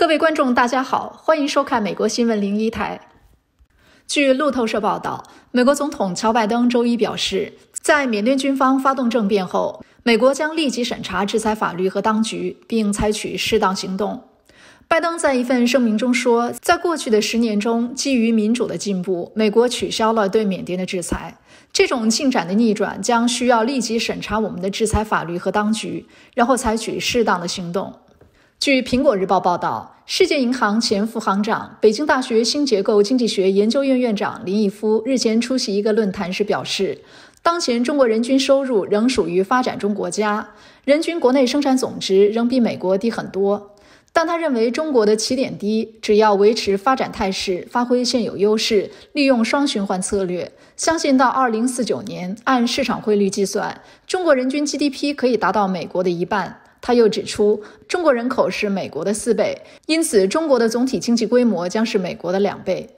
各位观众，大家好，欢迎收看美国新闻零一台。据路透社报道，美国总统乔拜登周一表示，在缅甸军方发动政变后，美国将立即审查制裁法律和当局，并采取适当行动。拜登在一份声明中说，在过去的十年中，基于民主的进步，美国取消了对缅甸的制裁。这种进展的逆转将需要立即审查我们的制裁法律和当局，然后采取适当的行动。据《苹果日报》报道，世界银行前副行长、北京大学新结构经济学研究院院长林毅夫日前出席一个论坛时表示，当前中国人均收入仍属于发展中国家，人均国内生产总值仍比美国低很多。但他认为中国的起点低，只要维持发展态势，发挥现有优势，利用双循环策略，相信到2049年，按市场汇率计算，中国人均 GDP 可以达到美国的一半。他又指出，中国人口是美国的四倍，因此中国的总体经济规模将是美国的两倍。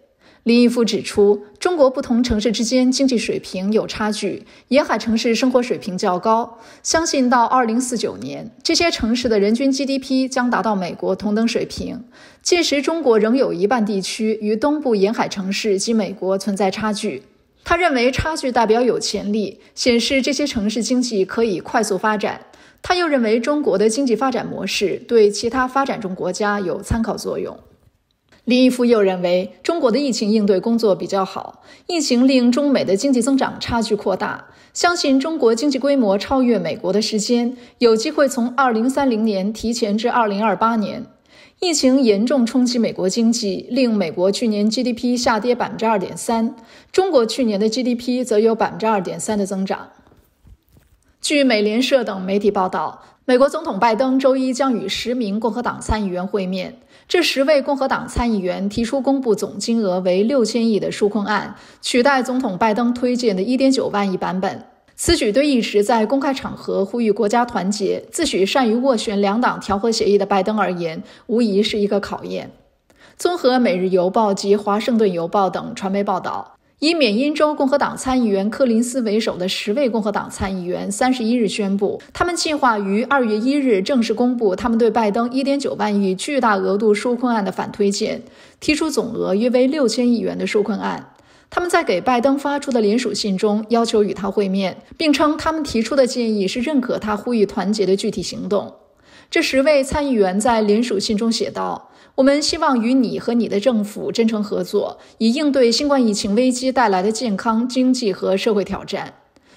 林毅夫指出，中国不同城市之间经济水平有差距，沿海城市生活水平较高。相信到2049年，这些城市的人均 GDP 将达到美国同等水平。届时，中国仍有一半地区与东部沿海城市及美国存在差距。他认为，差距代表有潜力，显示这些城市经济可以快速发展。他又认为，中国的经济发展模式对其他发展中国家有参考作用。林毅夫又认为，中国的疫情应对工作比较好，疫情令中美的经济增长差距扩大。相信中国经济规模超越美国的时间有机会从2030年提前至2028年。疫情严重冲击美国经济，令美国去年 GDP 下跌2.3%，中国去年的 GDP 则有2.3%的增长。据美联社等媒体报道，美国总统拜登周一将与十名共和党参议员会面。这十位共和党参议员提出公布总金额为六千亿的纾困案，取代总统拜登推荐的一点九万亿版本。此举对一直在公开场合呼吁国家团结、自诩善于斡旋两党调和协议的拜登而言，无疑是一个考验。综合《每日邮报》及《华盛顿邮报》等传媒报道。以缅因州共和党参议员柯林斯为首的十位共和党参议员，三十一日宣布，他们计划于二月一日正式公布他们对拜登一点九万亿巨大额度纾困案的反推荐，提出总额约为六千亿元的纾困案。他们在给拜登发出的联署信中要求与他会面，并称他们提出的建议是认可他呼吁团结的具体行动。这十位参议员在联署信中写道。我们希望与你和你的政府真诚合作，以应对新冠疫情危机带来的健康、经济和社会挑战。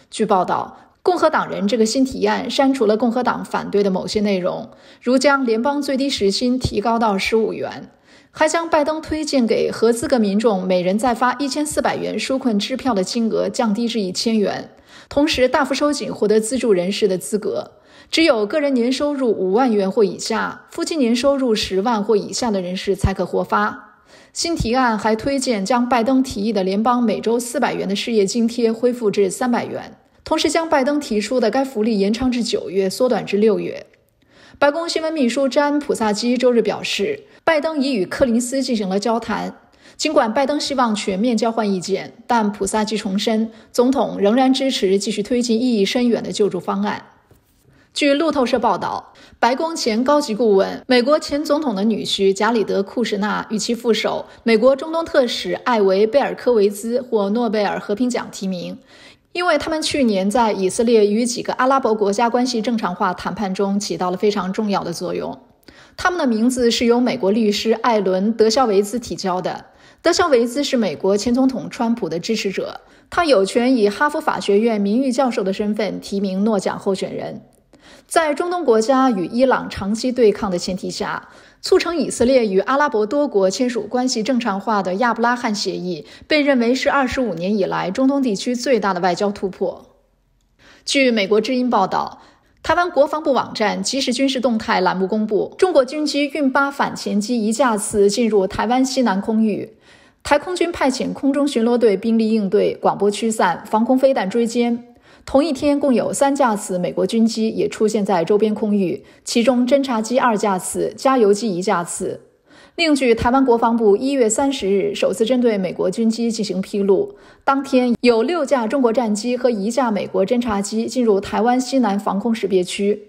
据报道，共和党人这个新提案删除了共和党反对的某些内容，如将联邦最低时薪提高到十五元，还将拜登推荐给合资格民众每人再发一千四百元纾困支票的金额降低至一千元，同时大幅收紧获得资助人士的资格。只有个人年收入五万元或以下、夫妻年收入十万或以下的人士才可获发。新提案还推荐将拜登提议的联邦每周四百元的失业津贴恢复至三百元，同时将拜登提出的该福利延长至九月，缩短至六月。白宫新闻秘书詹普萨基周日表示，拜登已与柯林斯进行了交谈。尽管拜登希望全面交换意见，但普萨基重申，总统仍然支持继续推进意义深远的救助方案。据路透社报道，白宫前高级顾问、美国前总统的女婿贾里德·库什纳与其副手、美国中东特使艾维·贝尔科维兹获诺贝尔和平奖提名，因为他们去年在以色列与几个阿拉伯国家关系正常化谈判中起到了非常重要的作用。他们的名字是由美国律师艾伦·德肖维兹提交的。德肖维兹是美国前总统川普的支持者，他有权以哈佛法学院名誉教授的身份提名诺奖候选人。在中东国家与伊朗长期对抗的前提下，促成以色列与阿拉伯多国签署关系正常化的亚布拉罕协议，被认为是二十五年以来中东地区最大的外交突破。据美国之音报道，台湾国防部网站即时军事动态栏目公布，中国军机运八反潜机一架次进入台湾西南空域，台空军派遣空中巡逻队兵力应对，广播驱散，防空飞弹追歼。同一天，共有三架次美国军机也出现在周边空域，其中侦察机二架次，加油机一架次。另据台湾国防部一月三十日首次针对美国军机进行披露，当天有六架中国战机和一架美国侦察机进入台湾西南防空识别区。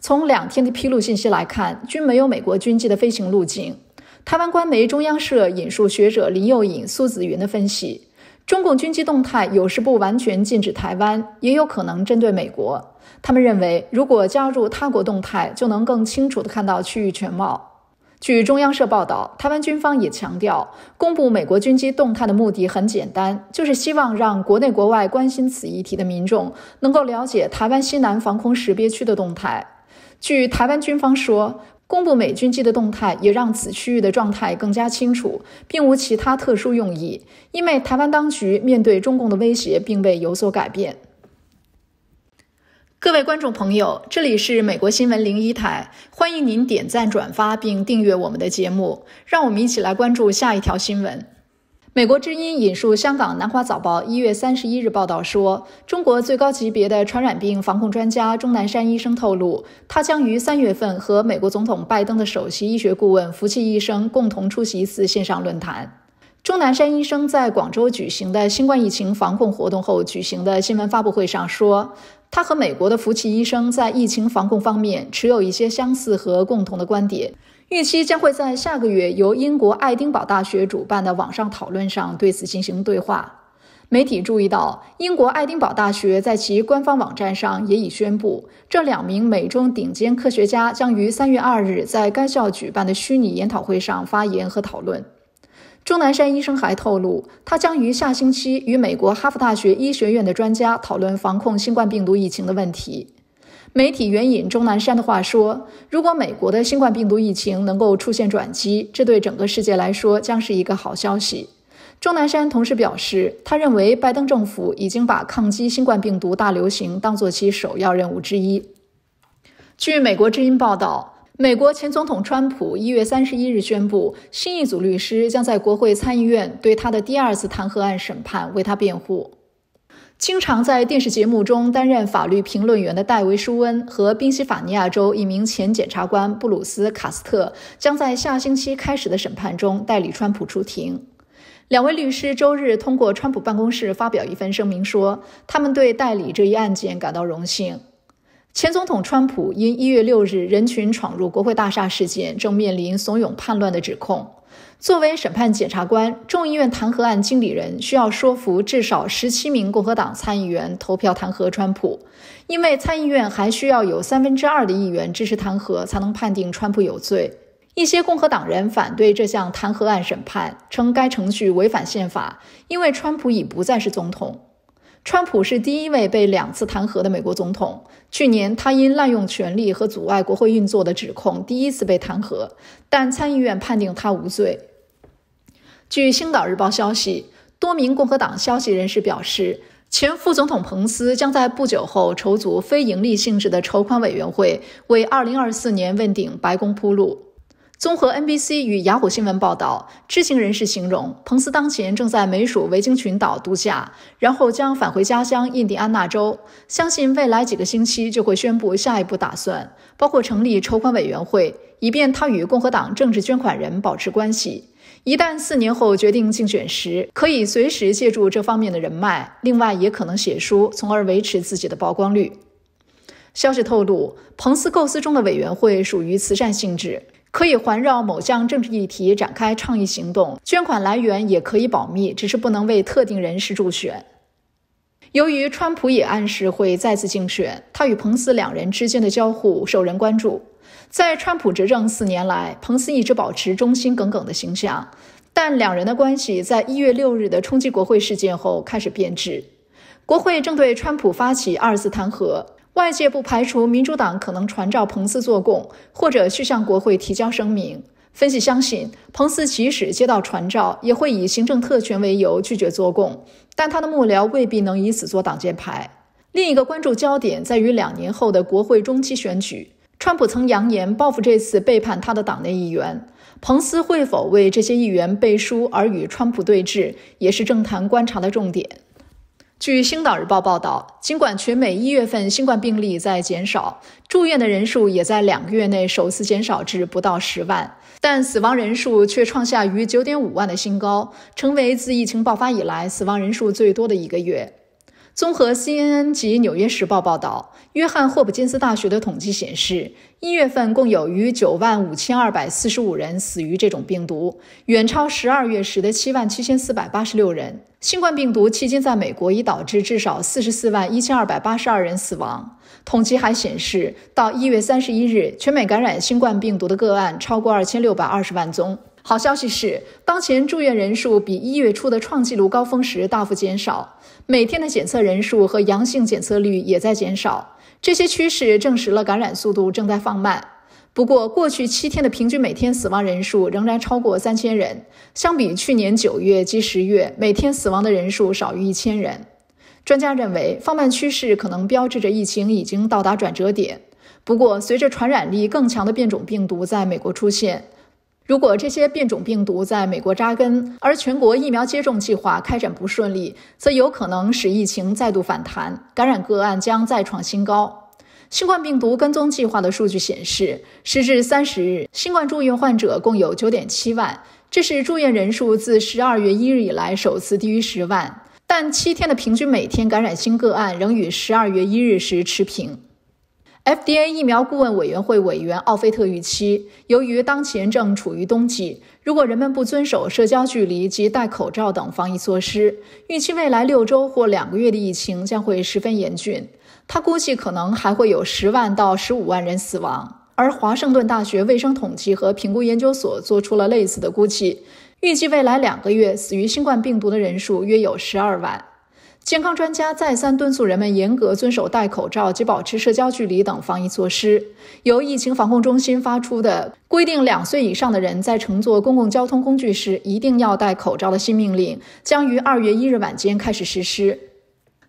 从两天的披露信息来看，均没有美国军机的飞行路径。台湾官媒中央社引述学者林佑颖、苏子云的分析，中共军机动态有时不完全禁止台湾，也有可能针对美国。他们认为，如果加入他国动态，就能更清楚地看到区域全貌。据中央社报道，台湾军方也强调，公布美国军机动态的目的很简单，就是希望让国内国外关心此议题的民众能够了解台湾西南防空识别区的动态。据台湾军方说，公布美军机的动态也让此区域的状态更加清楚，并无其他特殊用意，因为台湾当局面对中共的威胁并未有所改变。各位观众朋友，这里是美国新闻零一台，欢迎您点赞、转发并订阅我们的节目。让我们一起来关注下一条新闻。美国之音引述香港南华早报一月三十一日报道说，中国最高级别的传染病防控专家钟南山医生透露，他将于三月份和美国总统拜登的首席医学顾问福奇医生共同出席一次线上论坛。钟南山医生在广州举行的新冠疫情防控活动后举行的新闻发布会上说。他和美国的福奇医生在疫情防控方面持有一些相似和共同的观点，预期将会在下个月由英国爱丁堡大学主办的网上讨论上对此进行对话。媒体注意到，英国爱丁堡大学在其官方网站上也已宣布，这两名美中顶尖科学家将于三月二日在该校举办的虚拟研讨会上发言和讨论。钟南山医生还透露，他将于下星期与美国哈佛大学医学院的专家讨论防控新冠病毒疫情的问题。媒体援引钟南山的话说：“如果美国的新冠病毒疫情能够出现转机，这对整个世界来说将是一个好消息。”钟南山同时表示，他认为拜登政府已经把抗击新冠病毒大流行当作其首要任务之一。据美国之音报道。美国前总统川普一月三十一日宣布，新一组律师将在国会参议院对他的第二次弹劾案审判为他辩护。经常在电视节目中担任法律评论员的戴维·舒恩和宾夕法尼亚州一名前检察官布鲁斯·卡斯特将在下星期开始的审判中代理川普出庭。两位律师周日通过川普办公室发表一份声明说，他们对代理这一案件感到荣幸。前总统川普因一月六日人群闯入国会大厦事件，正面临怂恿叛乱的指控。作为审判检察官，众议院弹劾案经理人需要说服至少十七名共和党参议员投票弹劾川普，因为参议院还需要有三分之二的议员支持弹劾，才能判定川普有罪。一些共和党人反对这项弹劾案审判，称该程序违反宪法，因为川普已不再是总统。川普是第一位被两次弹劾的美国总统。去年，他因滥用权力和阻碍国会运作的指控第一次被弹劾，但参议院判定他无罪。据《星岛日报》消息，多名共和党消息人士表示，前副总统彭斯将在不久后筹组非营利性质的筹款委员会，为2024年问鼎白宫铺路。综合 NBC 与雅虎新闻报道，知情人士形容，彭斯当前正在美属维京群岛度假，然后将返回家乡印第安纳州。相信未来几个星期就会宣布下一步打算，包括成立筹款委员会，以便他与共和党政治捐款人保持关系。一旦四年后决定竞选时，可以随时借助这方面的人脉。另外，也可能写书，从而维持自己的曝光率。消息透露，彭斯构思中的委员会属于慈善性质。可以环绕某项政治议题展开倡议行动，捐款来源也可以保密，只是不能为特定人士助选。由于川普也暗示会再次竞选，他与彭斯两人之间的交互受人关注。在川普执政四年来，彭斯一直保持忠心耿耿的形象，但两人的关系在一月六日的冲击国会事件后开始变质。国会正对川普发起二次弹劾。外界不排除民主党可能传召彭斯做供，或者去向国会提交声明。分析相信，彭斯即使接到传召，也会以行政特权为由拒绝做供，但他的幕僚未必能以此做挡箭牌。另一个关注焦点在于两年后的国会中期选举。川普曾扬言报复这次背叛他的党内议员，彭斯会否为这些议员背书而与川普对峙，也是政坛观察的重点。据《星岛日报》报道，尽管全美一月份新冠病例在减少，住院的人数也在两个月内首次减少至不到十万，但死亡人数却创下逾九点五万的新高，成为自疫情爆发以来死亡人数最多的一个月。综合 CNN 及《纽约时报》报道，约翰霍普金斯大学的统计显示，一月份共有逾九万五千二百四十五人死于这种病毒，远超十二月时的七万七千四百八十六人。新冠病毒迄今在美国已导致至少四十四万一千二百八十二人死亡。统计还显示，到一月三十一日，全美感染新冠病毒的个案超过二千六百二十万宗。好消息是，当前住院人数比一月初的创纪录高峰时大幅减少，每天的检测人数和阳性检测率也在减少。这些趋势证实了感染速度正在放慢。不过，过去七天的平均每天死亡人数仍然超过三千人，相比去年九月及十月，每天死亡的人数少于一千人。专家认为，放慢趋势可能标志着疫情已经到达转折点。不过，随着传染力更强的变种病毒在美国出现，如果这些变种病毒在美国扎根，而全国疫苗接种计划开展不顺利，则有可能使疫情再度反弹，感染个案将再创新高。新冠病毒跟踪计划的数据显示，时至三十日，新冠住院患者共有九点七万，这是住院人数自十二月一日以来首次低于十万。但七天的平均每天感染新个案仍与十二月一日时持平。FDA 疫苗顾问委员会委员奥菲特预期，由于当前正处于冬季，如果人们不遵守社交距离及戴口罩等防疫措施，预期未来六周或两个月的疫情将会十分严峻。他估计可能还会有十万到十五万人死亡。而华盛顿大学卫生统计和评估研究所做出了类似的估计，预计未来两个月死于新冠病毒的人数约有十二万。健康专家再三敦促人们严格遵守戴口罩及保持社交距离等防疫措施。由疫情防控中心发出的规定，两岁以上的人在乘坐公共交通工具时一定要戴口罩的新命令，将于二月一日晚间开始实施。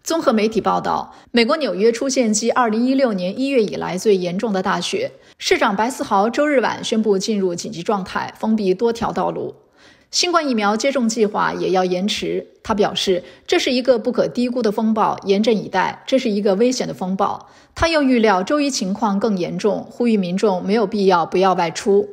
综合媒体报道，美国纽约出现继二零一六年一月以来最严重的大雪，市长白思豪周日晚宣布进入紧急状态，封闭多条道路。新冠疫苗接种计划也要延迟。他表示，这是一个不可低估的风暴，严阵以待。这是一个危险的风暴。他又预料周一情况更严重，呼吁民众没有必要不要外出。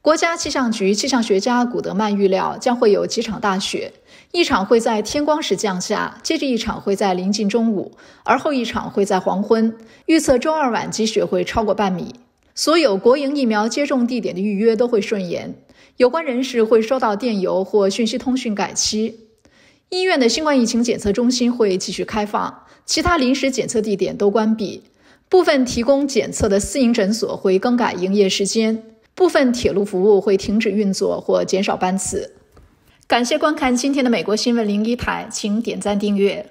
国家气象局气象学家古德曼预料将会有几场大雪，一场会在天光时降下，接着一场会在临近中午，而后一场会在黄昏。预测周二晚积雪会超过半米。所有国营疫苗接种地点的预约都会顺延。有关人士会收到电邮或讯息通讯改期。医院的新冠疫情检测中心会继续开放，其他临时检测地点都关闭。部分提供检测的私营诊所会更改营业时间，部分铁路服务会停止运作或减少班次。感谢观看今天的美国新闻零一台，请点赞订阅。